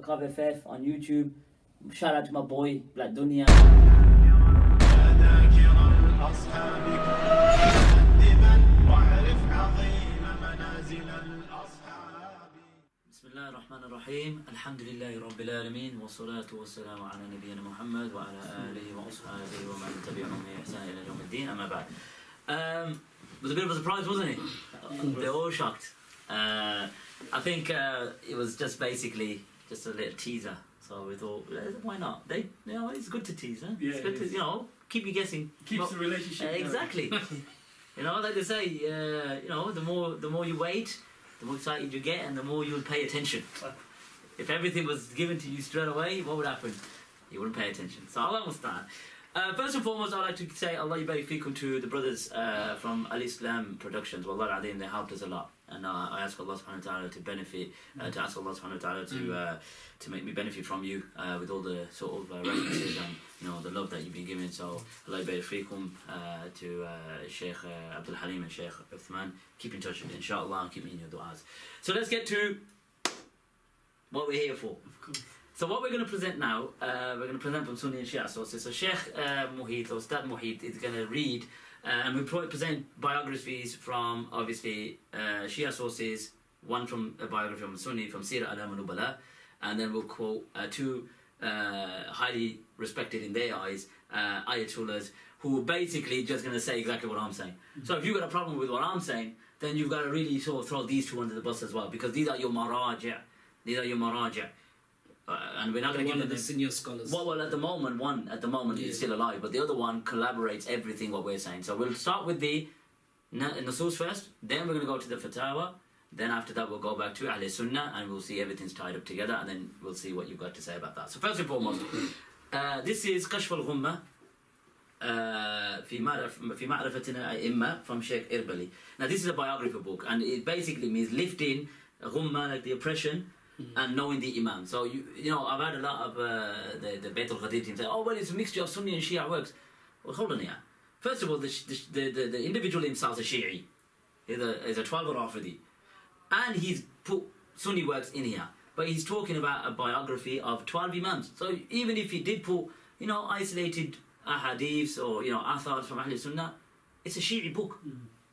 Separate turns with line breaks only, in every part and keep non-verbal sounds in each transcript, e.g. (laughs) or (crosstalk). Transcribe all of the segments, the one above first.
Cov FF on YouTube. Shout out to my boy Black Dunya. الحمد لله رب العالمين والصلاة والسلام على نبينا محمد وعلى آله وأصحابه ومن تبعهم بإحسان إلى يوم الدين أما بعد um, It was a bit of a surprise, wasn't it? they're all shocked. Uh, I think uh, it was just basically just a little teaser so we thought why not they you know it's good to tease huh?
Yeah,
it's good
it
to you know keep you guessing
Keeps
Well,
the relationship.
uh,
going.
exactly. (laughs) you know, like they say, uh, you know, the more the more you wait, the more excited you get, and the more you'll pay attention. If everything was given to you straight away, what would happen? You wouldn't pay attention. So will start. Uh, first and foremost, I'd like to say Allah yubarik fikum to the brothers uh, from Al Islam Productions. Wallah al they helped us a lot. And uh, I ask Allah subhanahu wa ta'ala to benefit, uh, to ask Allah subhanahu wa ta'ala to, uh, to make me benefit from you uh, with all the sort of uh, references and you know the love that you've been given. So Allah yubarik fikum uh, to uh, Sheikh uh, Abdul Halim and Sheikh Uthman. Keep in touch, inshallah, and keep me in your du'as. So let's get to what we're here for. So what we're going to present now, uh, we're going to present from Sunni and Shia sources. So Sheikh uh, Muhit or Ustad Muhit is going to read, and we pro- present biographies from obviously uh, Shia sources. One from a biography from Sunni from Alam al Nubala, and then we'll quote uh, two uh, highly respected in their eyes uh, ayatollahs who are basically just going to say exactly what I'm saying. So if you've got a problem with what I'm saying, then you've got to really sort of throw these two under the bus as well because these are your maraja. These are your maraja Uh, and we're not going to
one
give
of
them
the senior scholars.
well, well, at the moment, one at the moment
Yeah.
is still alive, but the other one collaborates everything what we're saying. So we'll start with the na- Nusus first, then we're going to go to the Fatawa, then after that we'll go back to Ahl Sunnah, and we'll see everything's tied up together, and then we'll see what you've got to say about that. So first and foremost, (coughs) uh, this is Kashf al-Ghumma uh, في معرف في معرفتنا أئمة from Sheikh Irbali. Now this is a biography book, and it basically means lifting Ghumma, like the oppression, and knowing the Imam. So you you know I've had a lot of uh, the the Beit al-Ghadir team say, oh well, it's a mixture of Sunni and Shia works. Well, hold on here. First of all, the the the, the individual himself is a Shi'i. He's a is a twelve Rafidi, and he's put Sunni works in here. But he's talking about a biography of 12 Imams. So even if he did put, you know, isolated ahadiths or, you know, athars from Ahl Sunnah, it's a Shi'i book.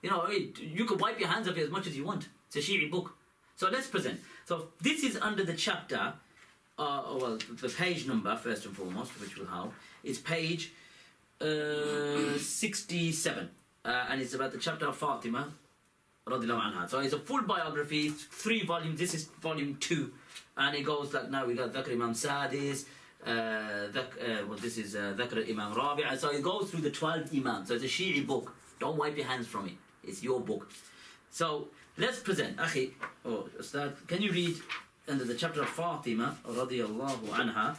You know, it, you could wipe your hands of it as much as you want. It's a Shi'i book. So let's present. So this is under the chapter, uh, well, the page number, first and foremost, which will help, is page uh, 67. Uh, and it's about the chapter of Fatima. So it's a full biography, three volumes. This is volume two, and it goes like now we got Dhakr Imam Sadis. Uh, uh, well, this is uh, Imam Rabi. So it goes through the 12 Imams. So it's a Shi'i book. Don't wipe your hands from it. It's your book. So let's present. Akhi, oh, Ustad, can you read under the chapter of Fatima radiallahu anha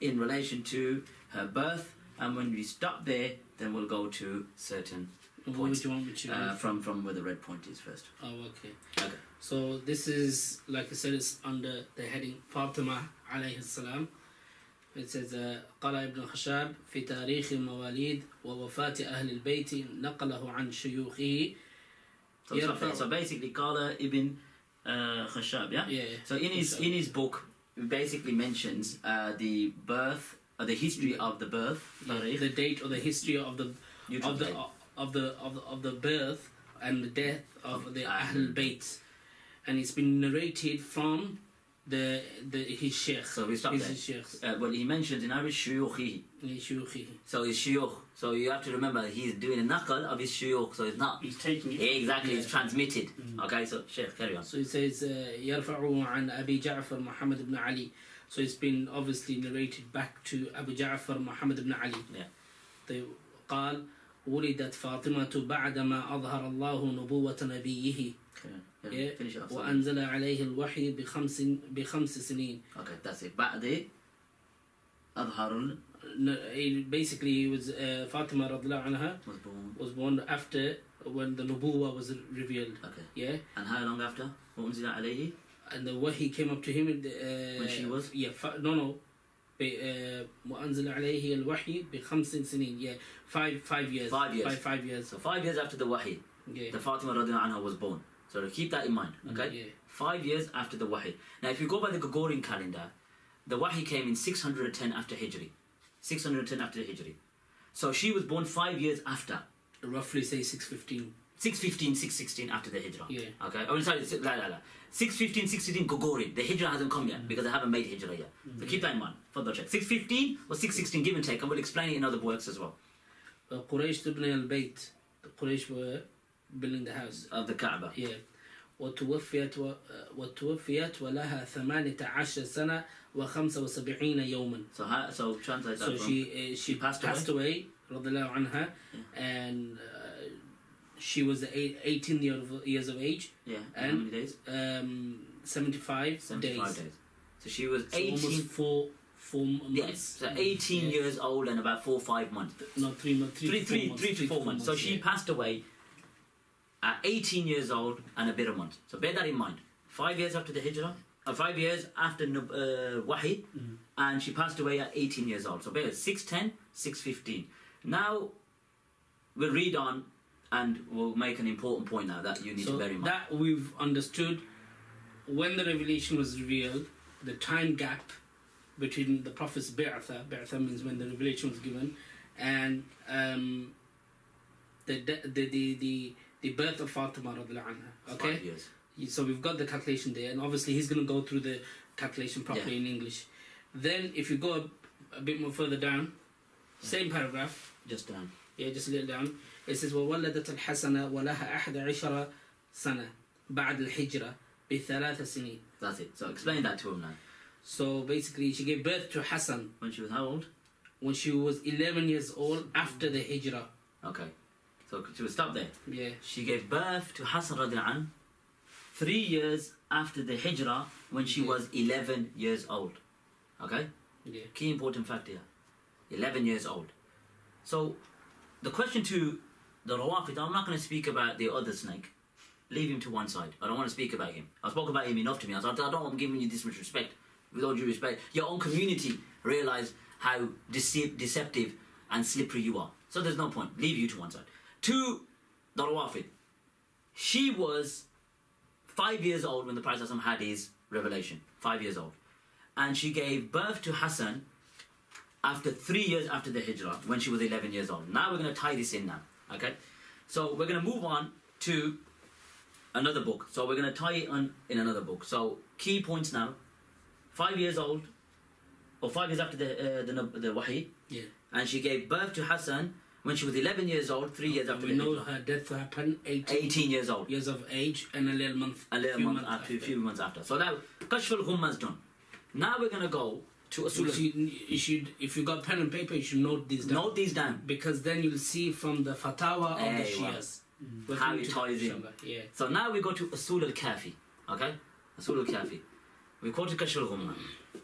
in relation to her birth? And when we stop there, then we'll go to certain
what
points.
would you want me to
Uh,
read?
from from where the red point is first.
Oh, okay.
Okay.
So this is, like I said, it's under the heading Fatima عليه السلام. It says uh, قال ابن خشاب في تاريخ المواليد ووفاة أهل البيت نقله عن شيوخه
so,
Yeah,
so, so basically, Qala ibn uh, Khashab, yeah?
Yeah.
So in his in his book, he basically mentions uh, the birth, uh, the history of the birth.
Yeah, the date or the history of the of the of the of the of the birth and the death of the
Ahlul
Bayt, and it's been narrated from the the his sheikh.
So we stopped
his,
sheikh,
but
uh, he mentioned in Irish
shuyukhihi. Shuyukhihi.
So his shuyukh. So you have to remember he's doing a naql of his shuyukh. So it's not.
He's taking it.
Exactly.
Yeah.
It's transmitted. Mm. Okay. So sheikh, carry on.
So he says uh, yarfa'u an Abi Ja'far Muhammad ibn Ali. So it's been obviously narrated back to Abu Ja'far Muhammad ibn Ali.
Yeah.
The قال ولدت فاطمة بعدما أظهر الله نبوة نبيه.
Yeah.
وأنزل عليه الوحي بخمس بخمس سنين.
Okay, that's it. بعد أظهر
Basically, he was uh, Fatima رضي الله عنها
was born.
was born after when the nubuwa was revealed.
Okay.
Yeah,
And how long after? وأنزل عليه?
and the wahi came up to him. Uh,
When she was?
Yeah, no, no. uh, وأنزل عليه الوحي بخمس سنين. Yeah, five five years.
Five years.
Five five years.
So five years after the Wahi,
Yeah.
the Fatima radiallahu anha was born. So keep that in mind, mm, okay?
Yeah.
Five years after the Wahi. Now, if you go by the Gregorian calendar, the Wahi came in 610 after Hijri. 610 after Hijri. So she was born five years after.
Roughly, say, 615.
615, 616 after the Hijrah.
Yeah.
Okay? Oh, sorry, la, la, la. 615, 616 Gogori. The Hijrah hasn't come yet mm. because I haven't made Hijrah yet. Mm. So keep that in mind. Further check. 615 or 616, give and take. And we'll explain it in other works as well.
Uh, Quraysh ibn al Bayt. The Quraysh were building the house.
Of the Kaaba.
Yeah. وتوفيت و... وتوفيت ولها ثمانية عشر سنة وخمسة وسبعين يوما.
So, how, so translate that
So
from.
she uh, she
passed
passed, away, رضي الله عنها, and uh, she was eight, 18 year of, years of age,
yeah. how
and-
many days?
um, 75,
75
days.
days. So she was
So
18.
almost four four months.
Yes, so 18
Yeah.
years old and about four or five months.
No, three months. Three,
Three,
to four
three,
months.
three to four months. So she
yeah.
passed away at 18 years old and a bit of month. So bear that in mind. Five years after the Hijrah, uh, five years after uh, Wahi,
Mm.
and she passed away at 18 years old. So bear it, 610, 615. Now we'll read on and we'll make an important point now that you need
So
to bear in mind.
that we've understood when the revelation was revealed, the time gap between the Prophet's bi'atha, bi'atha means when the revelation was given, and um, the, the the the the birth of Fatima radiallahu anha. Okay,
Five years.
so we've got the calculation there, and obviously he's going to go through the calculation properly
Yeah.
in English. Then, if you go a, a bit more further down, same paragraph,
Just down.
yeah, just a little down. It says وولدت الحسنة ولها أحد عشر سنة بعد الحجرة بثلاث سنين.
That's it. So explain that to him now.
So basically, she gave birth to Hassan
When she was how old?
when she was 11 years old after the hijrah.
Okay. So she will stop there.
Yeah,
She gave birth to Hassan radiallahu three years after the Hijrah when she
Yeah.
was 11 years old. Okay?
yeah.
Key important fact here. 11 years old. So the question to the Rawafid, I'm not going to speak about the other snake. Leave him to one side. I don't want to speak about him. I spoke about him enough to me. I, was, I don't want giving you this much respect. With all due respect, your own community realize how dece- deceptive and slippery you are. So there's no point. Leave you to one side. To the Rawafid, she was five years old when the Prophet had his revelation. Five years old. And she gave birth to Hassan after three years after the Hijrah when she was 11 years old. Now we're going to tie this in now. Okay? So we're going to move on to another book. So we're going to tie it on in another book. So key points now. Five years old, or five years after the uh, the, the Wahi,
Yeah.
and she gave birth to Hassan when she was 11 years old, three years after
we know her death happened 18,
18 years old.
years of age and a little month.
a little month
months
after, a few months after. So now Kashf al Ghumma is done. Now we're going to go to
You
Usul.
should, you should, if you got pen and paper, you should note these down.
Note these down.
because then you'll see from the fatwa of the Shias.
How it ties in.
Yeah.
So now we go to Usul al Kafi. Okay? Usul al Kafi. We quoted Kashf al Ghumma.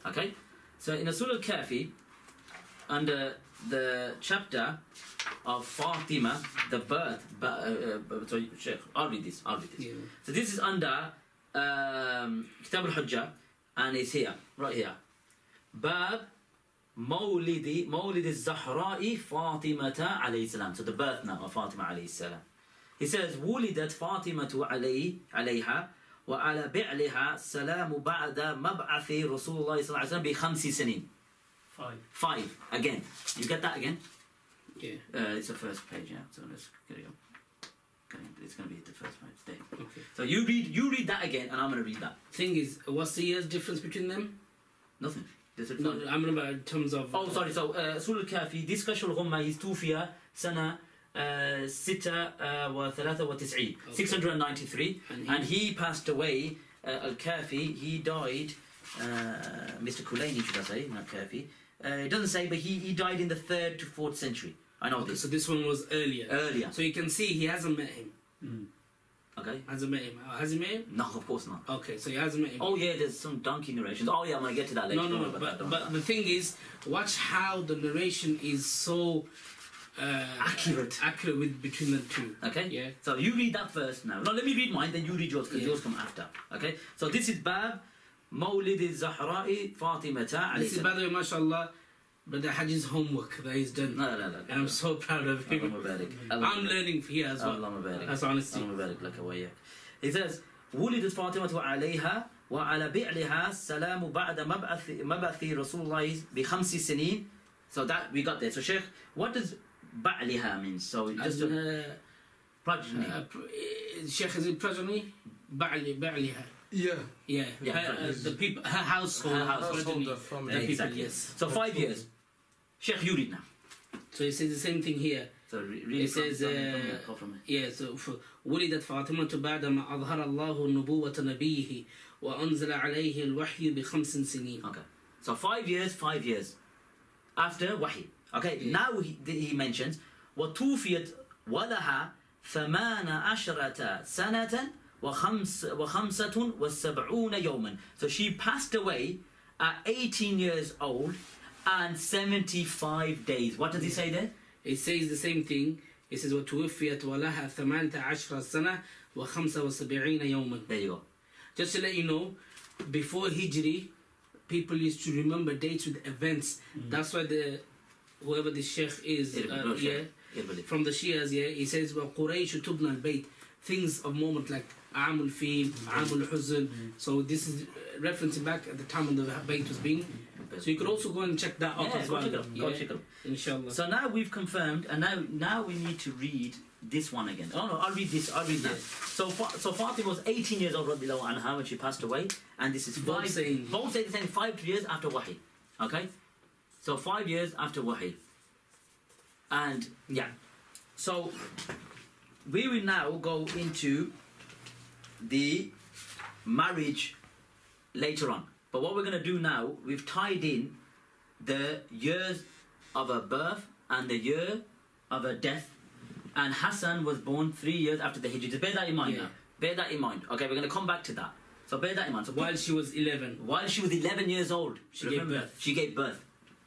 Okay? So in Usul al Kafi, under the chapter of Fatima, the birth. Ba, uh, uh, so, Sheikh, I'll read this. I'll read this.
Yeah.
So this is under um, Kitab al-Hujjah and it's here, right here. Bab Mawlidi, Mawlid al-Zahra'i Fatimata alayhi salam. So the birth now of Fatima alayhi salam. He says, ولدت فاطمة علي عليها وعلى بعلها سلام بعد مبعث رسول الله صلى الله عليه وسلم بخمس سنين.
Five.
Five. Again. You get that again?
Yeah.
Uh, it's the first page, yeah. So let's get it up. Okay, It's going to be the first page. There.
Okay.
So you read, you read that again, and I'm going to read that.
Thing is, what's the years difference between them?
Nothing. This is
No, I'm talking about in terms of.
Oh, sorry. So uh, Surah Al-Kafi, this Kashf al-Ghumma is توفي سنة uh, ستة uh, وثلاثة وتسعين.
Okay.
693.
And he-
And he passed away, uh, Al-Kafi, he died, uh, Mr. Kulaini should I say, not Kafi. uh, it doesn't say, but he, he died in the 3rd to 4th century. I know
Okay,
this.
so this one was earlier.
Earlier.
So you can see he hasn't met him.
Mm.
Okay?
Hasn't met him. Uh, Has he met him?
No, of course not.
Okay, so he hasn't met him.
Oh yeah, there's some donkey narrations. Oh yeah, I'm gonna get to that later.
no, no, no.
worry
But, but the thing is, watch how the narration is so uh,
Accurate.
accurate with between the two.
Okay.
Yeah.
So you read that first now. No, let me read mine, then you read yours because
Yeah.
yours come after. Okay. So this is Bab Al-Zahra'i Fatimata
This is,
alayhi
by the way, mashallah, but the Hajj's homework that he's done.
No, no, no.
And I'm so proud of him.
Allahumma barik.
I'm learning here as well.
Allahumma barik.
That's honesty.
اللهم بارك لك وإياك. He says ولدت فاطمة عليها وعلى بعلها السلام بعد مبعث مبعث رسول الله بخمس سنين so that we got there so Sheikh what does بعلها mean so just
uh,
progeny
uh, uh, Sheikh is it progeny? Ba'li, Ba'liha.
Yeah.
Yeah,
Yeah,
her, uh,
progeny.
the people, her household,
Her household.
progeny,
Household, the family.
the people,
exactly
yes.
so five years Sheikh you read now
So it says the same thing here.
so re- read
It
from-
says,
from- from
uh,
here, go from here.
Yeah, so f- ولدت فاطمة بعدما أظهر الله نبوة نبيه وأنزل عليه الوحي بخمس سنين.
Okay. So five years, five years after wahi. Okay. Now he, he mentions وتوفيت ولها ثمان عشرة سنة وخمس وخمسة وسبعون يوما. So she passed away at 18 years old and 75 days. What does he say there?
It says the same thing. It says وتوفيت ولها ثمانية عشر سنة وخمسة وسبعين يوما.
There you go.
Just to let you know, before Hijri, people used to remember dates with events. That's why the whoever the sheikh is,
Here,
uh,
bro,
yeah,
Sheikh. Here, buddy.
from the Shias, yeah, he says, well, Quraysh tubna al-bayt, things of moment like Amul Fil, Amul Huzn. So this is uh, referencing back at the time when the bayt was being. So you could also go and check that out
Yeah,
as well.
Go check it out.
Inshallah.
So now we've confirmed, and now now we need to read this one again. Oh no, I'll read this. I'll read this. So so Fatima was 18 years old anha when she passed away, and this is
Both
five.
saying-
both say the same. Five years after Wahi. Okay, so five years after Wahi. And yeah, so we will now go into the marriage later on. But what we're going to do now, we've tied in the years of her birth and the year of her death. And Hassan was born three years after the Hijri. Just bear that in mind
Yeah.
now. Bear that in mind. Okay, we're going to come back to that. So bear that in mind. So
While she was 11.
while she was 11 years old,
She gave birth.
She gave birth.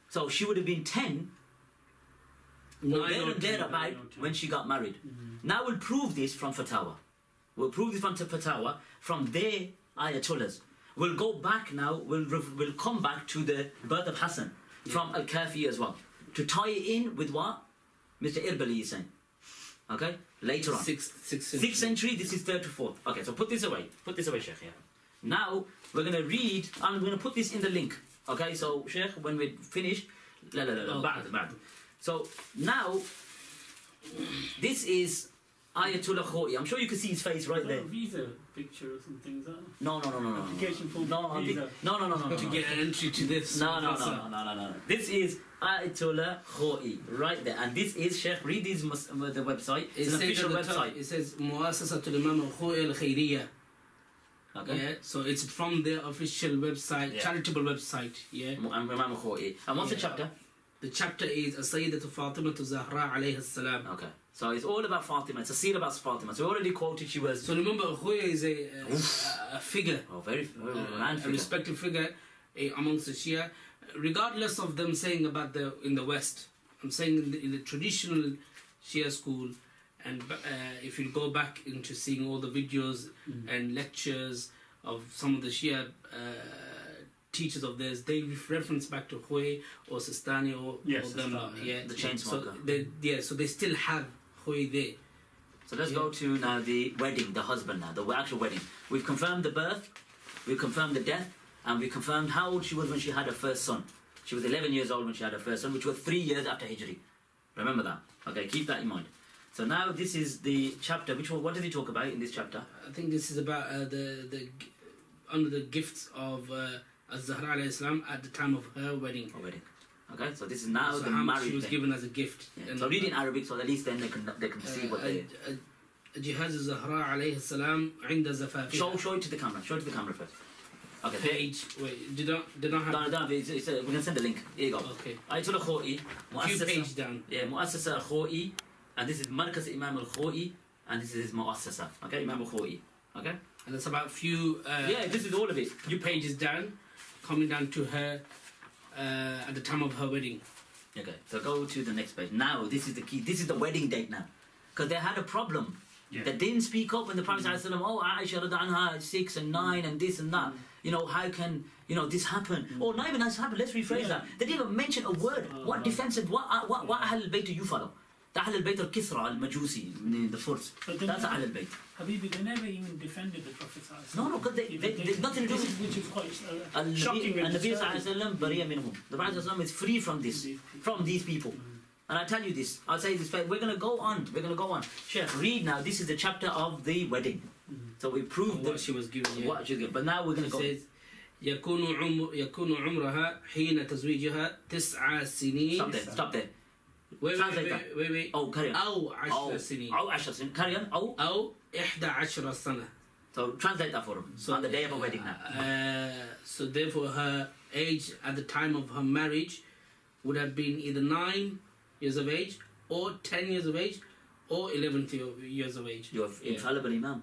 So she would have been 10 there and
10.
thereabout when she got married. Mm-hmm. Now we'll prove this from Fatawa. We'll prove this from Fatawa from their ayatollahs. We'll go back now, we'll, we'll come back to the birth of Hassan from Al Kafi as well. To tie it in with what Mr. Irbali is saying. Okay? Later on.
Sixth, sixth century.
Sixth century, this is third to fourth. Okay, so put this away. Put this away, Sheikh. Yeah. Now we're gonna read. I'm gonna put this in the link. Okay, so Sheikh, when we finish, la la la la, oh,
Okay.
ba'd, ba'd. So now, this is Ayatollah Khoi. I'm sure you can see his face right there.
Visa picture or something, is that?
No, no, no, no, no.
Application form.
No, I no, no, no, no, no.
To get entry to this.
No, no, no, no, no, no, no. This is Ayatollah Khoi, right there. And this is Sheikh Ridi's the website. It's an official website.
It says Muasasatul Imam al Khoi al Khairiya.
Okay.
Yeah, so it's from their official website,
yeah.
charitable website. Yeah.
Imam al Khoi. And what's
yeah.
the chapter?
The chapter is Sayyidat Fatima to Zahra alayhi salam.
Okay. So it's all about Fatima. It's a seed about Fatima. So we already quoted she was.
So remember, Khoi is a, a, a, figure.
Oh, very, very
uh,
figure.
A respected figure eh, amongst the Shia, regardless of them saying about the in the West. I'm saying in the, in the traditional Shia school, and uh, if you go back into seeing all the videos mm. and lectures of some of the Shia uh, teachers of theirs, they reference back to Khoi or Sistani or,
Yes,
or them.
Sistani,
yeah,
The chain
so they, yeah, so they still have Khoi there.
So let's
Yeah.
go to now the wedding, the husband now, the actual wedding. We've confirmed the birth, we've confirmed the death, and we confirmed how old she was when she had her first son. She was 11 years old when she had her first son, which was three years after Hijri. Remember that. Okay, keep that in mind. So now this is the chapter. Which one? What does he talk about in this chapter?
I think this is about uh, the the under the gifts of uh, Az-Zahra alayhi salam at the time of her wedding.
Oh, wedding. Okay, so this is now
so
the
how much
marriage.
she was
thing.
given as a gift.
Yeah.
And,
So read in Arabic, so at least then they can they can see what they.
uh, uh, جهاز الزهراء عليه السلام عند زفافها.
Show show it to the camera. Show it to the camera first. Okay.
page. Wait, did not did not have.
No, no, it's, it's, uh, we're gonna send the link. Here you go.
Okay.
Ayatollah Khoi,
A few
Muassasa-
page down.
Yeah, Muassasa Khoi, and this is Markaz Imam al Khoi, and this is his Muassasa. Okay, Imam al Khoi. Okay?
And that's about few. Uh,
yeah, this is all of it.
few pages down, coming down to her uh, at the time of her wedding.
Okay, so go to the next page. Now, this is the key. This is the wedding date now. Because they had a problem.
Yeah.
They didn't speak up when the Prophet mm oh, Aisha radiallahu anha, six and nine and this and that. You know, how can, you know, this happen? Oh, not even has happened. Let's rephrase
Yeah.
that. They didn't even mention a word.
Oh,
what
no.
defensive, what, uh, what, what Ahl al-Bayt do you follow? The Ahl al-Bayt al-Kisra al-Majusi, in the Furs.
But then-
That's Ahl al-Bayt.
Habibi, they never even defended the Prophet. sallallahu alaihi
No, no,
wasallam.
'cause they-
Even
they- there's nothing to do
this
with-
is- Which is quite uh,
النبي
shocking and
النبي صلى الله عليه
disturbing.
وسلم بريء منهم. The Prophet صلى الله عليه وسلم is free from this,
These people.
from these people. And I tell you this, I'll say this, we're going to go on, we're going to go on. Sheikh, read now, this is the chapter of the wedding. So we proved
what
that
she was given. Yeah.
what she's given. But now we're going
It
to go.
says يكون عمر يكون عمرها حين تزويجها تسع سنين
Stop there, stop there.
wait wait
Translate
wait wait, wait.
Oh, carry on.
أو عشر
أو
سنين
أو عشر سنين. Carry on. أو.
أو إحدى عشر سنة
So translate that for him. on the day of a wedding now.
Uh, so therefore her age at the time of her marriage would have been either 9 years of age or 10 years of age or 11 to- years of age
You're
Yeah.
infallible Imam.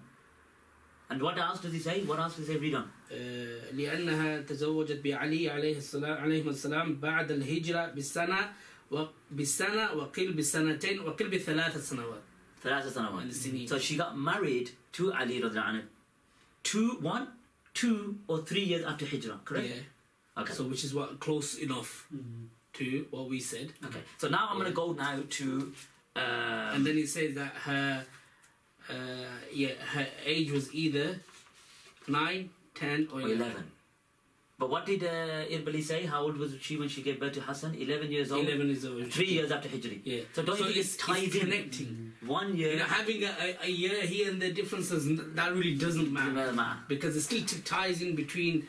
And what else does he say? What else does he say? Read on.
آه، لأنها تزوجت بعلي عليه السلام عليه السلام بعد الهجرة بسنة وبسنة وقيل بسنتين وقيل بثلاث سنوات
ثلاثة سنوات.
السنين.
So she got married to Ali رضي الله عنه. Two, one, two or three years after Hijrah, correct?
Yeah.
Okay.
So which is what close enough to what we said.
okay. So now I'm going to go now to. Um,
and then it says that her uh, yeah her age was either 9 10 or
or
11,
11. But what did uh, Irbali say? How old was she when she gave birth to Hassan? 11 years old.
11 is over
Three years after Hijri.
yeah
So don't you think
it's,
it
it's
in?
connecting
One year.
you know having a, a, year here and there differences that really doesn't matter
doesn't matter.
because it still ties in between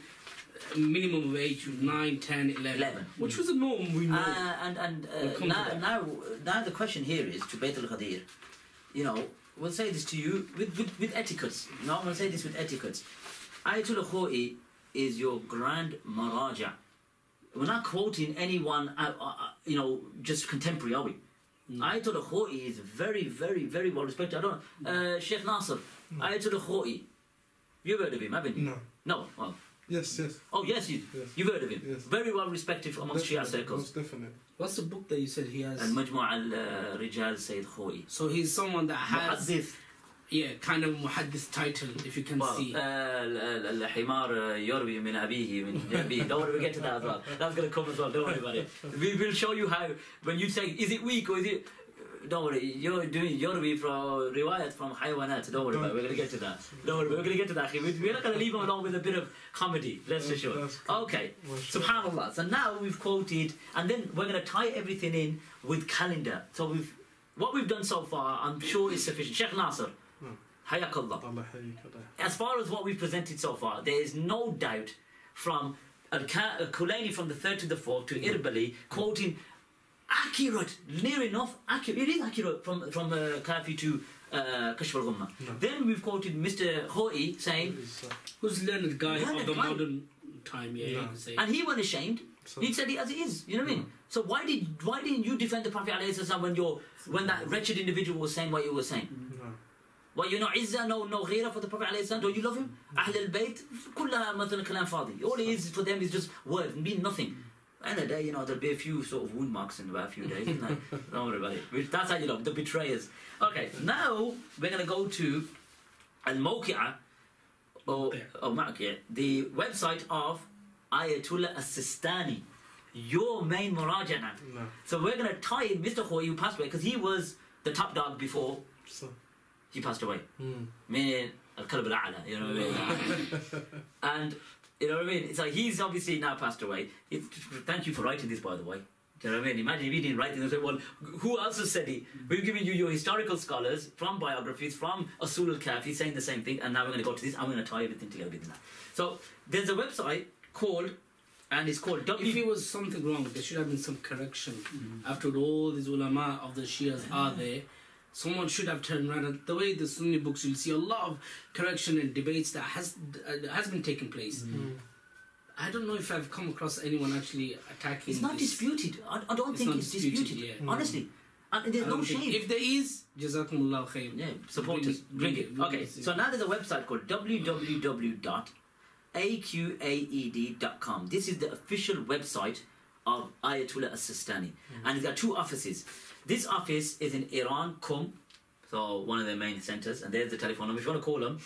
minimum of age of 9 10 11,
11.
which was a norm we know
Uh, and and uh, now, now, now the question here is to Beit al Ghadir. You know, we'll say this to you with, with, with etiquettes. No, I'm going to say this with etiquettes. Ayatul Khoi is your grand maraja. We're not quoting anyone, uh, uh, uh you know, just contemporary, are we? Mm. Ayatollah Khoi is very, very, very well respected. I don't know. Uh, Sheikh Nasser, no. Ayatollah Khoi. You've heard of him, haven't you?
No.
No? Well,
Yes, yes.
Oh, yes, you,
yes.
you've heard of him.
Yes.
Very well respected amongst Shia circles.
Most.
What's the book that you said he has?
Al Majmu' al Rijal Sayyid Khoi.
So he's someone that has.
this
yeah kind of muhaddith title if you can
well,
see
uh, ال- ال- الحمار يروي من أبيه من أبيه don't worry we get to that as well that's going to come as well don't worry about it we will show you how when you say is it weak or is it don't worry you're doing يروي from رواية from حيوانات don't worry about it we're going to get to that don't worry we're going to get to that We- we're not going to leave them along with a bit of comedy let's for sure
That's good.
okay
Mashallah.
subhanallah so now we've quoted and then we're going to tie everything in with calendar so we've what we've done so far I'm sure is sufficient Sheikh Nasser
Hayakallah.
As far as what we've presented so far, there is no doubt from uh, Kulaini from the third to the fourth to Irbali quoting accurate, near enough, accurate. It is accurate from from uh, Kafi to uh, Kashf al Ghumma.
No.
Then we've quoted Mr. Khoi saying,
who's learned guy
learned
of the
guy.
modern time, yeah, yeah. Say.
and he was ashamed.
So,
he said it as it is. You know what I mean? Yeah. So why did why didn't you defend the Prophet when you when that wretched individual was saying what you were saying? Well, you know Izzah, no, no غيرة for the Prophet عليه السلام. Don't you love him? أهل البيت كلها مثلا كلام فاضي. All it is for them is just words, mean nothing. End of the day, you know, there'll be a few sort of wound marks in about a few days, (laughs) isn't there? Don't worry about it. Which- That's how you love the betrayers. Okay, now we're going to go to Al Mawqi'ah, or, or Mawqi'ah, the website of Ayatollah As-Sistani, your main murajana.
No.
So we're going to tie in Mr. Khoi, who passed away, because he was the top dog before
So,
he passed away.
Mm.
Meaning Al you know what I mean? (laughs) and you know what I mean? So he's obviously now passed away. It's, thank you for writing this, by the way. Do you know what I mean? Imagine if he didn't write this. Well, who else has said it? We've given you your historical scholars from biographies, from Usul al Kafi saying the same thing, and now we're going to go to this I'm going to tie everything together with that. So there's a website called, and it's called W.
If it was something wrong, there should have been some correction. Mm-hmm. After all, these ulama of the Shias are there someone should have turned around and the way the sunni books you'll see a lot of correction and debates that has uh, has been taking place mm. I don't know if I've come across anyone actually attacking.
it's not
this.
disputed I, I don't
It's
think it's
disputed,
disputed,
yeah. Mm.
honestly and there's no
think-
shame
If there is, Jazakumullah khair.
Yeah, support
Bring
us.
it,
Bring
bring
it.
it, bring
Okay,
it.
so now there's a website called www.aqaed.com. This is the official website of Ayatollah As-Sistani. Mm. And it's got two offices. This office is in Iran Qum, so one of their main centers, and there's the telephone number. If you want to call them,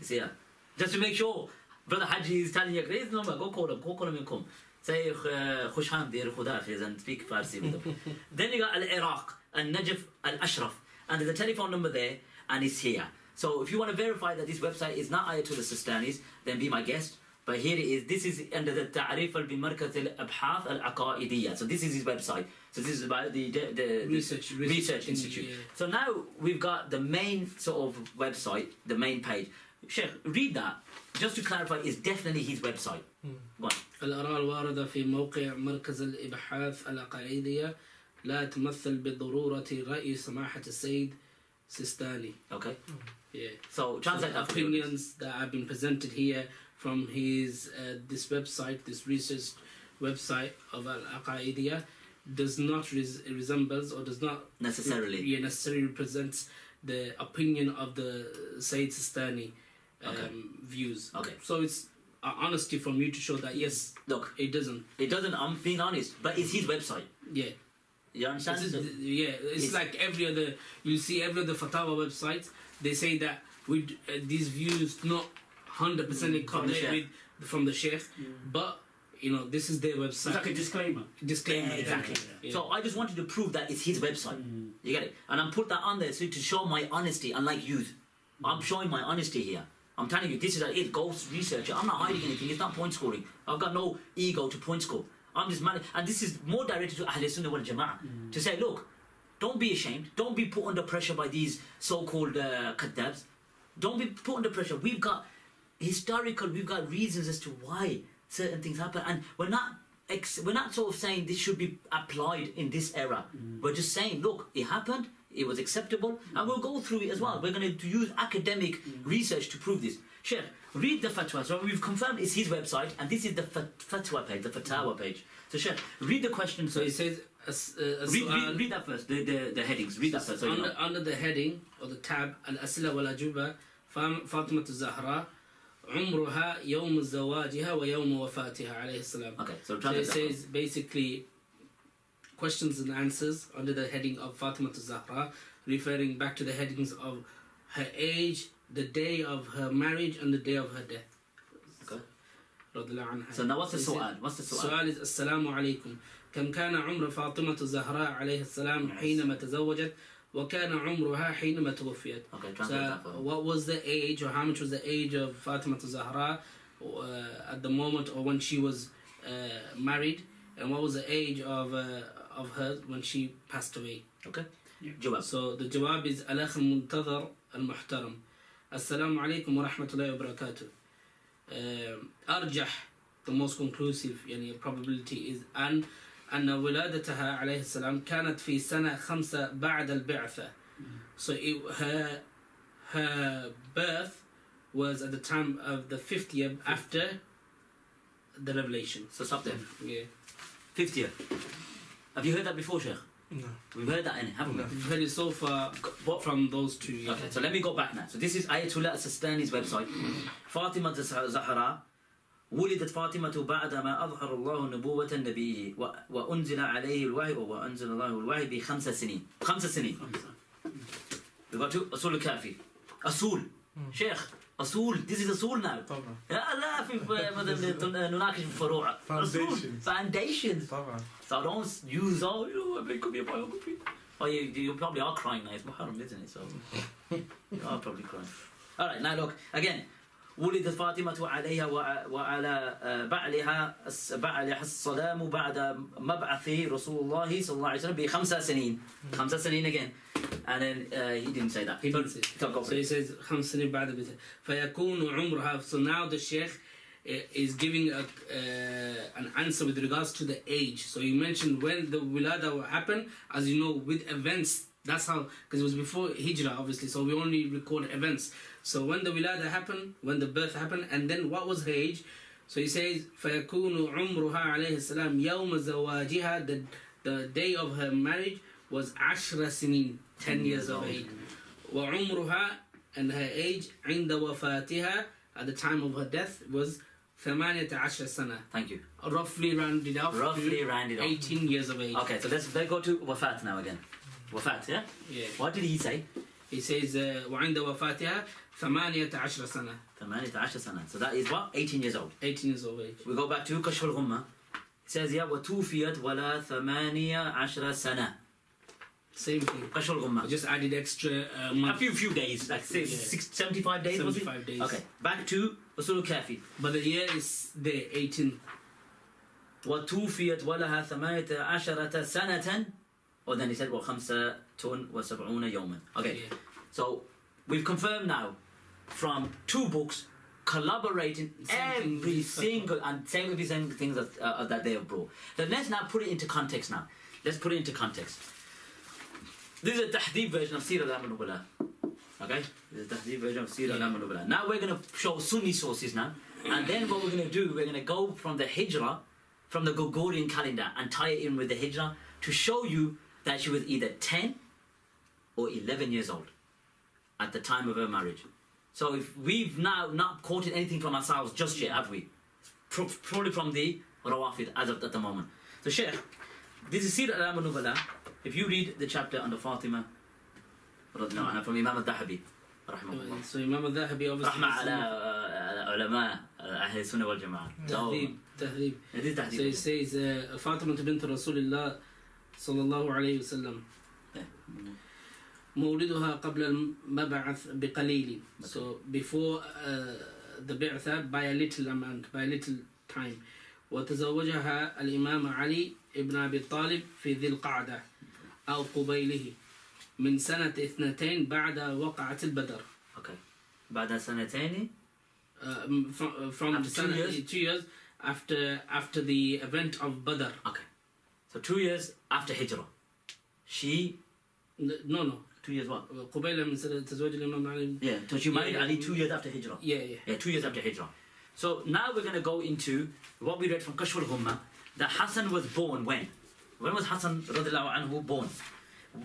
it's here. Just to make sure, Brother Hajji is telling you, there's the number, go call them, go call them in Qum. Say, خوش dear دير and speak Farsi with them. (laughs) then you got Al-Iraq, Al-Najaf, Al-Ashraf, and there's a telephone number there, and it's here. So if you want to verify that this website is not Ayatollah Sistani's, then be my guest. But here it is. This is under the Ta'rif al Bimarkat al Abhath al Aqaidiyya. So this is his website. So this is about the the, the
Research-
research,
research
institute.
yeah.
So now we've got the main sort of website, the main page. Sheikh, read that. Just to clarify, it's definitely his website. Go on.
الآراء الواردة في موقع مركز الإبحاث العقائدية لا تمثل بالضرورة رأي سماحة السيد سيستاني.
Okay.
Yeah.
So translate that
opinions that have been presented here from his uh, this website, this research website of Al Aqaidiyah, does not res- resembles or does not
Necessarily.
yeah, necessarily represents the opinion of the Sayyid Sistani um,
Okay.
views.
Okay.
So it's uh, honesty from you to show that yes,
Look,
it doesn't.
it doesn't. I'm being honest, but it's his website.
Yeah.
You understand?
It's,
So-
yeah, it's,
It's-
like every other. You see every other fatwa website. They say that we d- uh, these views not hundred percent
Mm, From the sheikh.
with from the sheikh, but you know this is their
It's like a
website.
disclaimer.
Disclaimer.
Yeah, exactly.
Yeah.
So I just wanted to prove that it's his website. You get it? And I'm put that on there so to show my honesty, unlike you. I'm showing my honesty here. I'm telling you, this is it. Go research it. I'm not hiding anything. It's not point scoring. I've got no ego to point score. I'm just man, and this is more directed to Ahl Sunnah wal Jama'ah to say, look, don't be ashamed. Don't be put under pressure by these so-called uh, kadabs. Don't be put under pressure. We've got historical. We've got reasons as to why certain things happen, and we're not. Ex- we're not sort of saying this should be applied in this era. Mm. We're just saying, look, it happened. It was acceptable, and we'll go through it as well. Mm. We're going to use academic mm. research to prove this. Sheikh, read the fatwa. So we've confirmed it's his website, and this is the fat- fatwa page, the fatwa page. So Sheikh, read the question.
So
So
it says as, uh, as
read, read, read that first. The, the, the headings. Read that first. So you
under,
know.
under the heading or the tab الأسئلة والأجوبة فام- فاطمة الزهراء عمرها يوم زواجها ويوم وفاتها عليه السلام.
Okay, so
So
translate
it
that
says basically questions and answers under the heading of Fatima Zahra, referring back to the headings of her age, the day of her marriage, and the day of her death.
Okay.
رضي الله عنها.
So now what's the
So it
su'al?
says-
What's the su'al?
السؤال is السلام عليكم كم كان عمر فاطمة الزهراء عليه السلام حينما تزوجت وكان عمرها حينما توفيت
Okay,
so what was the age or how much was the age of Fatima Zahra uh, at the moment or when she was uh, married and what was the age of uh, of her when she passed away
Okay.
Yeah.
So the jawab is الأخ المنتظر المحترم السلام عليكم ورحمة الله وبركاته um, أرجح the most conclusive يعني probability is أن أن ولادتها عليه السلام كانت في سنة خمسة بعد البعثة so it, her her birth was at the time of the fifth year after the revelation
So stop there.
yeah
Fifth year. Have you heard that before, Sheikh?
No.
We've heard that in it, haven't we?
we've heard it so far
What
from those two yeah.
Okay, so let me go back now. So this is Ayatollah Sistani's website. فاطمة الزهراء ولدت فاطمة بعدما أظهر الله نبوة نبيه وأنزل عليه الوحي وأنزل الله الوحي بخمس سنين خمس سنين two أصول الكافي أصول شيخ أصول this is أصول now
طبعا
لا لا في مثلا نناقش الفروع أصول
Foundations.
foundations
طبعا
So don't use all, you know, it could be a biography. Oh, you, you probably are crying now. It's Muharram, isn't it? So you are probably crying. All right, now look again. ولدت فاطمة عليها وع- وعلى آه، بعلها الس- بعلها السلام بعد مبعث رسول الله صلى الله عليه وسلم بخمس سنين خمس سنين again and then uh, he didn't say that
He
so,
didn't say.
so go for
So he
it.
says خمس سنين بعد البدء فيكون عمرها so now the sheikh uh, is giving a, uh, an answer with regards to the age so he mentioned when the wilada will happen as you know with events that's how because it was before hijrah obviously so we only record events so when the wilada happened when the birth happened and then what was her age so he says فيكون عمرها عليه السلام يوم زواجها the, the day of her marriage was عشر سنين 10 years of age وعمرها and her age عند وفاتها at the time of her death was 18 سنة
thank you
roughly rounded off
roughly
to
rounded off
18 years of age
okay so let's, let's go to wafat now again wafat yeah
yeah
what did he say
he says uh, وعند وفاتها 18 سنة
18 سنة so that is what 18 years old
18 years of age
We go back to كشف الغمة. It says yeah وتوفيت ولا ثمانية عشر سنة.
Same thing.
Qashr
I
al-Ghumma.
just added extra uh,
A
month.
few few days, like say,
Yeah.
six, 75 days was it?
75 days.
Okay, back to Usul al-Kafi.
But the year is there, 18.
وتوفيت ولها ثمانية عشرة سنة or then he said وخمسة وسبعون يوما okay
Yeah.
so we've confirmed now from two books collaborating
Same thing
every
with-
single and same every single thing that, uh, that they have brought then let's now put it into context now let's put it into context this is a tahdib version of Sirah al-Nubala okay this is a tahdib version of Sirah
Yeah.
al-Nubala now we're going to show Sunni sources now and then what we're going to do we're going to go from the Hijrah from the Gregorian calendar and tie it in with the Hijrah to show you that she was either 10 or 11 years old at the time of her marriage. So if we've now not quoted anything from ourselves just yet, have we? Pro probably from the Rawafid as of at the moment. So Sheikh, this is Siyar Alam Nubala. If you read the chapter under Fatima from Imam al-Dhahabi.
So Imam al-Dhahabi obviously...
Rahma ala uh, ulama, uh, ahl sunnah
wal jama'ah.
Tahdib, tahdib.
So he says, uh, Fatima bint Rasulullah صلى الله عليه وسلم مولدها قبل المبعث بقليل so before uh, the بعثة by a little amount by a little time وتزوجها الإمام علي ابن أبي طالب في ذي القعدة أو قبيله من سنة اثنتين بعد وقعة البدر
Okay. بعد سنتين
uh, from, from
After two years?
two years after after the event of Badr
Okay. So two years after Hijrah, she.
No, no.
Two years what? Yeah, so she married
yeah,
Ali two years after Hijrah.
Yeah, yeah.
Yeah, two years after Hijrah. So now we're going to go into what we read from Kashful Ghumma that Hassan was born when? When was Hassan anhu born?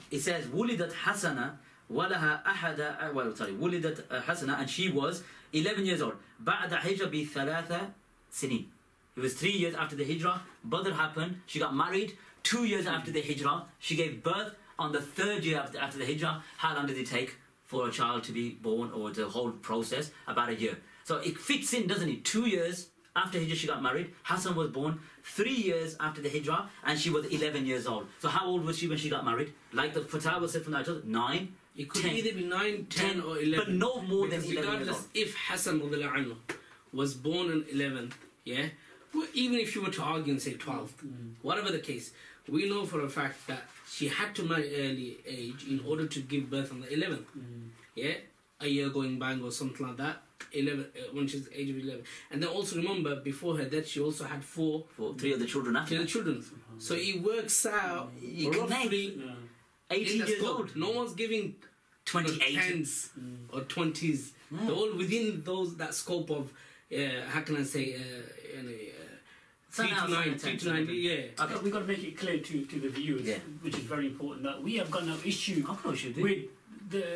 It says, Wulidat Hassana walaha ahada, uh, well, sorry, Wulidat uh, Hassana, and she was 11 years old. Ba'da hijra bi thalatha sinin it was three years after the hijrah. Badr happened. She got married. Two years after the hijrah she gave birth. On the third year after, after the hijrah how long did it take for a child to be born or the whole process? About a year. So it fits in doesn't it? Two years after hijrah she got married. Hassan was born three years after the hijrah and she was 11 years old. So how old was she when she got married? Like the fatawa said from the Ayatollah, nine
it could
10,
either be 9 10,
10,
or 11
but no more than
because
11 years
regardless
old.
if Hassan was born on 11th yeah even if you were to argue and say 12th whatever the case we know for a fact that she had to marry early age in order to give birth on the 11th yeah? A year going bang or something like that. 11 uh, when she's age of 11 and then also remember before her death she also had four
three of the children after
little
that.
children. So it works out
You
roughly
Yeah.
18 years
scope.
old.
No one's giving
28
tens or twenties.
Yeah.
They're all within those that scope of uh, how can I say uh, you know, uh, three
Somehow,
to nine,
somehow,
three to
ten,
nine,
ten.
yeah.
Okay.
We've got to make it clear to, to the viewers,
Yeah.
which is very important, that we have got no issue
Of course you do.
with the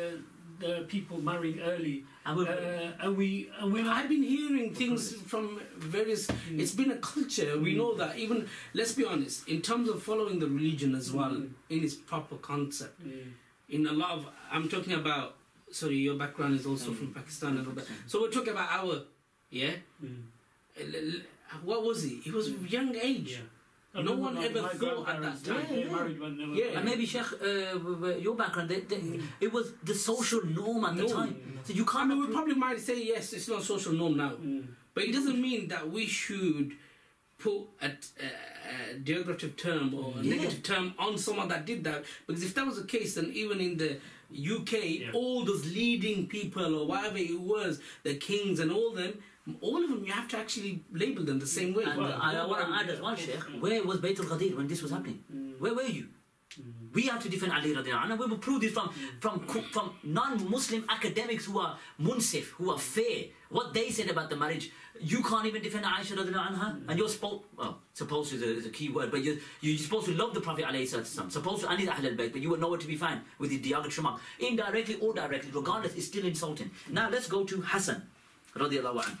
the people marrying early,
And we-
uh, and we and we're not.
I've been hearing things from various. Mm. It's been a culture. We mm. know that. Even let's be honest, in terms of following the religion as well,
Mm.
in its proper concept,
Yeah.
in a lot of. I'm talking about. Sorry, your background is also from Pakistan and all that. So we're talking about our, yeah.
Mm.
What was he? He was young age.
Yeah.
No one ever thought at that time.
Yeah, yeah.
married when they were
Yeah.
And maybe Sheikh, uh, your background, they, they, it was the social norm at the
Norm.
time. So you can't.
I mean, we probably might say yes, it's not social norm now,
Mm.
but it doesn't mean that we should put a, a, a derogative term or a
Yeah.
negative term on someone that did that. Because if that was the case, then even in the UK,
Yeah.
all those leading people or whatever it was, the kings and all them, all of them, you have to actually label them the same way.
and
Well,
I, I want to add as well. Sheikh, mm. where was Bayt al Ghadir when this was happening? Mm. Where were you? We have to defend Ali radiallahu anhu. We will prove this from, from, from non-Muslim academics who are munsif, who are fair. What they said about the marriage, you can't even defend Aisha radiallahu anha. And you're supposed, well, supposed is a, is a key word, but you're, you're supposed to love the Prophet alayhi supposed to Ahl al-Bayt, but you were nowhere to be found with the derogatory remark. Indirectly or directly, regardless, it's still insulting. Now let's go to Hassan radiallahu anhu.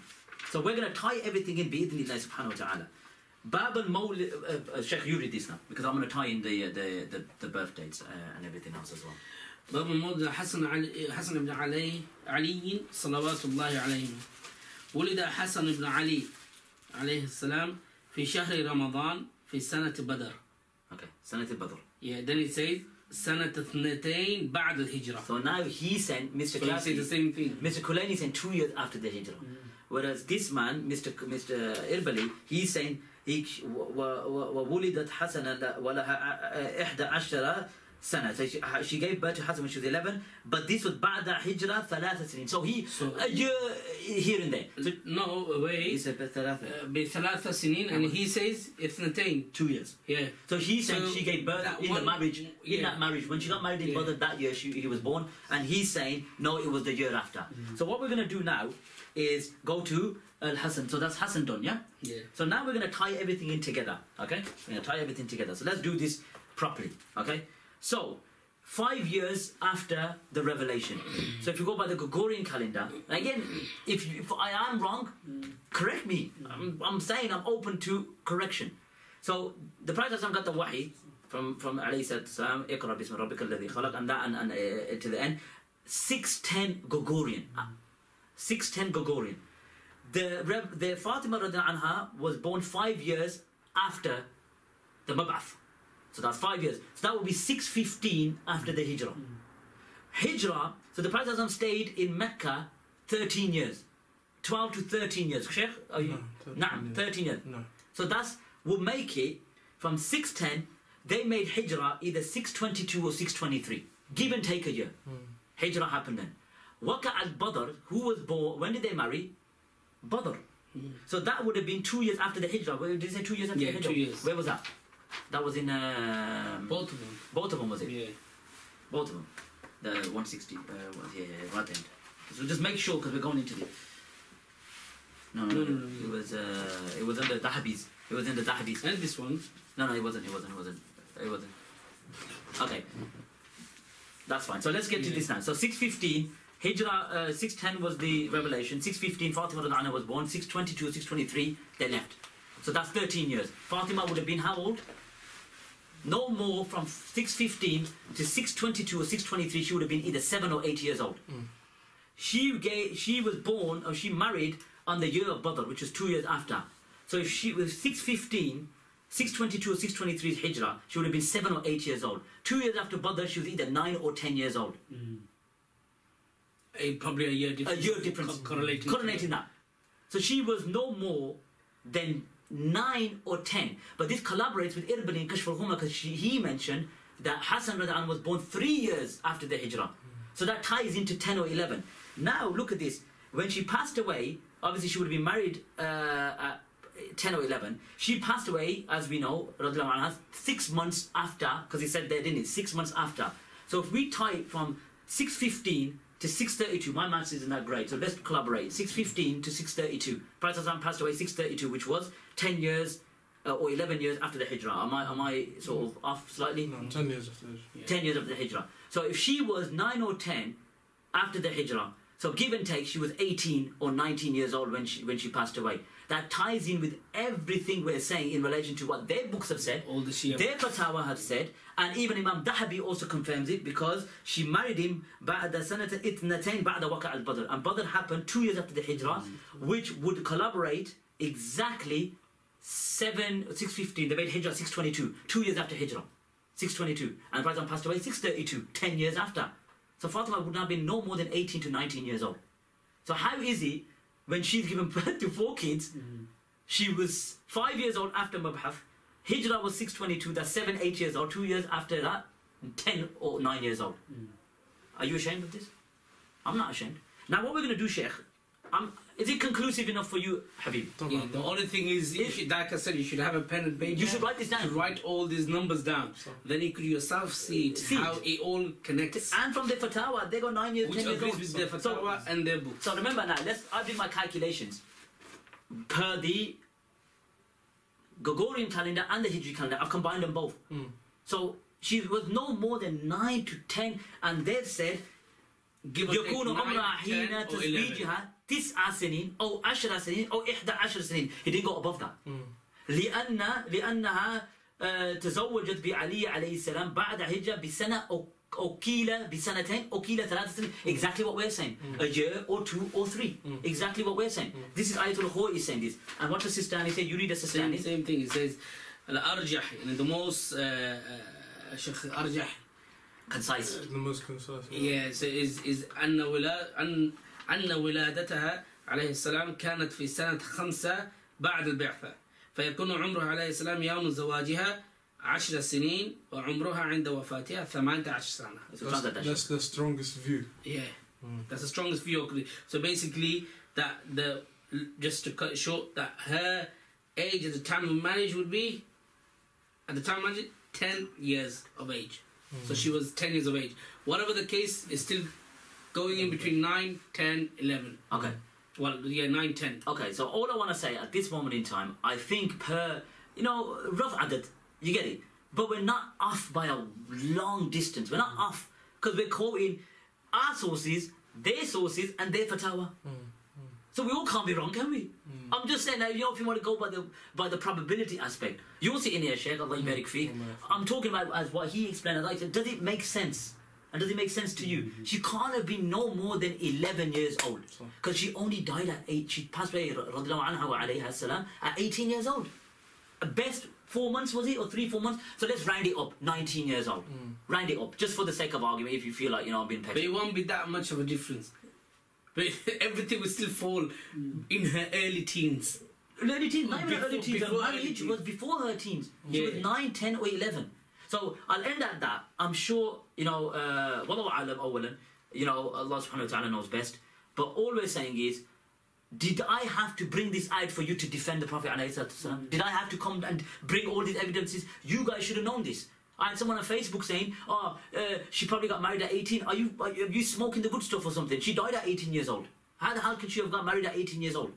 So we're going to tie everything in bi'idhnillah subhanahu wa ta'ala. Bab al Mawlid, uh, uh, Sheikh, you read this now because I'm going to tie in the, uh, the, the, the, birth dates uh, and everything else as well.
باب مولد حسن علي حسن بن علي علي صلوات الله عليه ولد حسن بن علي عليه السلام في شهر رمضان في سنة بدر.
Okay, سنة بدر.
Yeah, then it says سنة اثنتين بعد الهجرة.
So now he sent Mr.
So Klasi, the same thing.
Mr. Kulaini sent two years after the Hijrah. Mm. Whereas this man, Mr. Mr. Irbali, he sent و- وولدت حسنة ولها إحدى عشر سنة. So she, she gave birth to Hassan when she was 11, but this was بعد هجرة ثلاث سنين. So he,
So-
a year here and there. So
No,
he
wait.
said ثلاثة.
Uh, بثلاثة سنين and he says اثنتين.
Two years.
Yeah.
So he said
So
she gave birth
that
in
one-
the marriage. In
yeah.
that marriage, when she got married in
Yeah.
Badr that year, she, he was born, and he's saying no, it was the year after.
Mm-hmm.
So what we're going to do now is go to Al Hassan. So that's Hassan done, yeah.
Yeah.
So now we're going to tie everything in together. Okay, we're going to tie everything together. So let's do this properly. Okay, so. Five years after the revelation. (clears throat) So if you go by the Gregorian calendar, again, if, you, if I am wrong, correct me. I'm, I'm saying I'm open to correction. So the Prophet has got the wahi from from salam, Iqra bismi rabbika alladhi khalaq, and that and, and uh, to the end. 610 Gregorian. Uh, 610 Gregorian. The the Fatima anha was born five years after the Mab'ath. So that's five years. So that would be 615 after the Hijrah. Hijrah, so the Prophet stayed in Mecca 13 years. 12 to 13 years. Sheikh, are you?
No, 13
Naam, 13 years.
No.
So that's will make it from 610, they made Hijrah either 622 or 623. Give and take a year. Hijrah happened then. Waka al Badr, who was born, when did they marry? Badr. So that would have been two years after the Hijrah. Did you say two years after
Yeah,
the Hijrah?
two years.
Where was that? That was in. Um,
Both of them.
both of them, was it?
Yeah.
Both of them. The 160. Uh, was, yeah, yeah, right end. So just make sure because we're going into the. No, no,
No,
no,
no,
It was. Uh, it was under Dhahabi's. It was in the Dhahabi's.
And this one.
No, no, it wasn't. It wasn't. It wasn't. It wasn't. Okay. That's fine. So let's get to this now. So 615, Hijrah, uh, 610 was the revelation. 615, Fatima Radhana was born. 622, 623, they left. So that's 13 years. Fatima would have been how old? No more from 615 to 622 or 623, she would have been either 7 or 8 years old. She gave, she was born or she married on the year of Badr, which was two years after. So if she was 615, 622 or 623 is Hijrah, she would have been 7 or 8 years old. Two years after Badr, she was either 9 or 10 years old.
A, probably a year difference.
A year difference.
Co- correlating.
Correlating that. So she was no more than 9 or 10. But this collaborates with Irbani in Kashf al because he mentioned that Hassan Radhan was born three years after the Hijrah. So that ties into 10 or 11. Now look at this. When she passed away, obviously she would have been married uh, at 10 or 11. She passed away, as we know, anha, six months after, because he said there, didn't it? Six months after. So if we tie it from 615 to 632, my maths isn't that great, so let's collaborate. 615 to 632. Prophet Hassan passed away 632, which was 10 years uh, or 11 years after the Hijrah. Am I, am I sort of off slightly?
No, 10 years after this.
Yeah.
10 years after the Hijrah. So if she was 9 or 10 after the Hijrah, so give and take, she was 18 or 19 years old when she, when she passed away. That ties in with everything we're saying in relation to what their books have said,
All the Shia.
their fatwa have said, and even Imam Dhahabi also confirms it because she married him بعد سنة اثنتين بعد وقع al-Badr. And Badr happened two years after the Hijrah, which would collaborate exactly 7, 615. They made Hijrah 622, two years after Hijrah. 622. And Fatima passed away 632, 10 years after. So Fatima would have been no more than 18 to 19 years old. So how is it when she's given birth to four kids, mm. she was five years old after Mab'ath, Hijrah was 622, that's seven, eight years old, two years after that, 10 or nine years old. Are you ashamed of this? I'm not ashamed. Now what we're going to do, Sheikh, um, is it conclusive enough for you, Habib?
Yeah, the only thing is, you should, like I said, you should have a pen and paper.
You should write this down.
To write all these numbers down. Then you could yourself see it,
See
how it all connects.
And from the fatwa, they got nine years,
Which
10 years
agrees
old.
with their
So-
fatwa and their books.
So remember now, let's I did my calculations per the Gregorian calendar and the Hijri calendar. I've combined them both. So she was no more than nine to ten, and they've said
Give or take
يكون
nine,
عمرها
10
حين
or 11.
تزويجها تسع سنين أو عشر سنين أو إحدى عشر سنين. He didn't go above that. لأن لأنها آه، تزوجت بعلي عليه السلام بعد هجرة بسنة أو أو كيلة بسنتين أو كيلة ثلاث سنين. Exactly what we're saying. A year or two or three. Exactly what we're saying. This is Ayatul Khor is saying this. And what does Sistani say? You read
Same,
Sistani.
same thing. It says, الأرجح, the most, uh, uh, Sheikh Arjah,
concise.
The most concise.
Yeah, so is is أن ولا أن أن ولادتها عليه السلام كانت في سنة خمسة بعد البعثة فيكون عمرها عليه السلام يوم زواجها عشر سنين وعمرها عند وفاتها ثمانية عشر سنة.
So translate that.
That's the strongest view.
Yeah,
Mm.
that's the strongest view. So basically, that the just to cut it short, that her age at the time of marriage would be at the time of marriage ten years of age. So she was ten years of age. Whatever the case, is still going in between 9, 10, 11.
Okay.
Well, yeah, 9, 10.
Okay, so all I want to say at this moment in time, I think per, you know, rough added, you get it. But we're not off by a long distance. We're not off because we're quoting our sources, their sources, and their fatwa. So we all can't be wrong, can we? I'm just saying that you know if you want to go by the by the probability aspect, you'll see in here, Sheikh Allah Feek. I'm talking about as what he explained. Like, does it make sense? And does it make sense to you? She can't have been no more than 11 years old because she only died at eight. She passed away anha wa alayha salam, at 18 years old. Best four months was it or three four months? So let's round it up. 19 years old. Round it up just for the sake of argument. If you feel like you know I'm being
But it won't be that much of a difference. But (laughs) everything will still fall in her early teens.
Early teens, not even early teens. Her marriage was before her teens. She
Yeah.
was 9, 10 or 11. So I'll end at that. I'm sure, you know, uh, Wallahu alam awalan, you know, Allah subhanahu wa ta'ala knows best. But all we're saying is, did I have to bring this out for you to defend the Prophet? Did I have to come and bring all these evidences? You guys should have known this. I had someone on Facebook saying, "Oh, uh, she probably got married at 18. Are you are you smoking the good stuff or something? She died at 18 years old. How the hell could she have got married at 18 years old?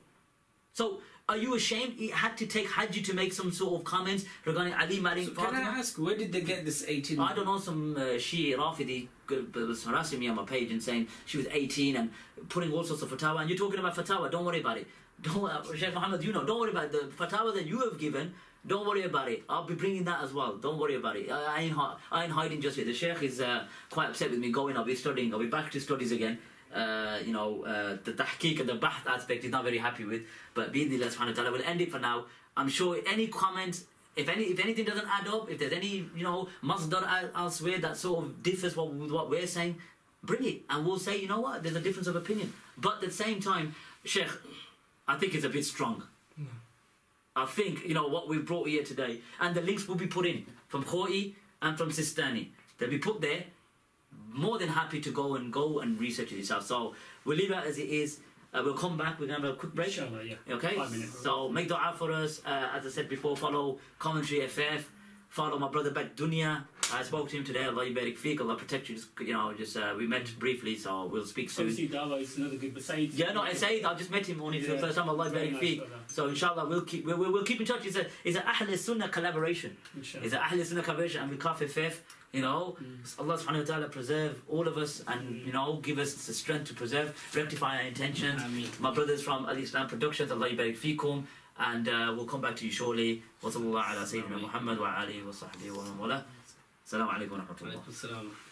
So, are you ashamed? He had to take Hajj to make some sort of comments regarding Ali marrying
So can I ask, where did they get this 18?
I don't know, some uh, Shia Rafidi was harassing me on my page and saying she was 18 and putting all sorts of fatwa. And you're talking about fatwa, don't worry about it. Don't, uh, Sheikh Muhammad, you know, don't worry about it. the fatwa that you have given. Don't worry about it. I'll be bringing that as well. Don't worry about it. I, I, ain't, I ain't hiding just yet. The Sheikh is uh, quite upset with me going. I'll be studying. I'll be back to studies again. Uh, you know, uh, the tahqiq and the bahth aspect he's not very happy with. But bi'idhnillah subhanahu wa ta'ala, we'll end it for now. I'm sure any comments, if any, if anything doesn't add up, if there's any, you know, masdar el- elsewhere that sort of differs what, with what we're saying, bring it. And we'll say, you know what, there's a difference of opinion. But at the same time, Sheikh, I think it's a bit strong. I think, you know, what we've brought here today, and the links will be put in from Khoi and from Sistani. They'll be put there. More than happy to go and go and research it yourself. So we'll leave it as it is. Uh, we'll come back. We're going to have a quick break.
Inshallah, yeah.
Okay?
Five minutes.
So make dua for us. Uh, as I said before, follow Commentary FF. Follow my brother Black Dunya. I spoke to him today. Allah barik feek. Allah protect you. Just, you know, just uh, we met briefly, so we'll speak soon.
Obviously, Dawa is another good besides.
Yeah, no, I say I just met him only for the
Yeah.
first time. Allah
Very
barik
nice
feek. So inshallah, we'll keep we'll, we'll, keep in touch. It's a it's an Ahl Sunnah collaboration.
Inshallah.
It's an Ahl Sunnah collaboration, and we Kafir Faith. You know,
Mm.
Allah Subhanahu wa Taala preserve all of us, and you know, give us the strength to preserve, rectify our intentions.
Ameen.
My brothers from Al Islam Productions, Allah barik feekum. And uh, we'll come back to you shortly. Wa sallallahu ala Sayyidina Muhammad wa alihi wa sahbihi wa. Assalamu alaikum wa rahmatullah.